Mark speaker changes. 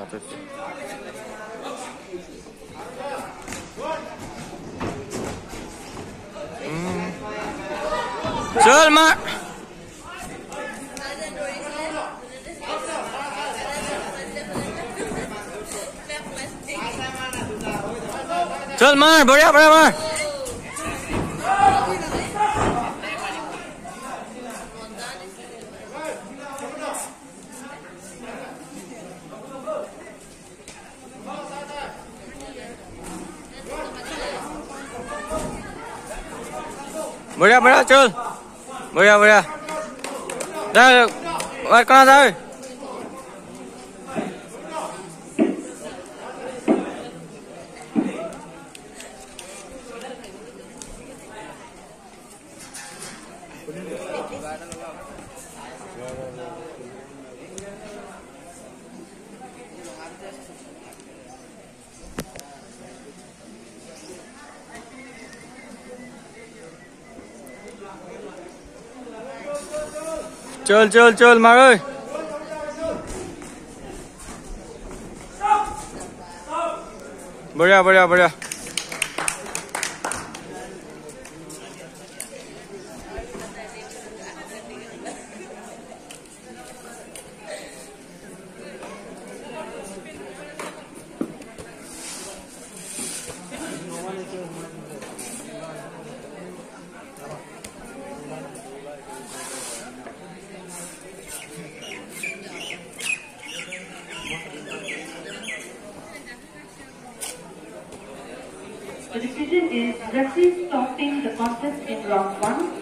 Speaker 1: un peu mmh. Seulement Seulement! mới ra mới ra chưa mới ra mới ra đây con ra đây Thank you. चल चल चल मारो। बढ़िया बढ़िया बढ़िया।
Speaker 2: The decision is referee stopping the contest in round one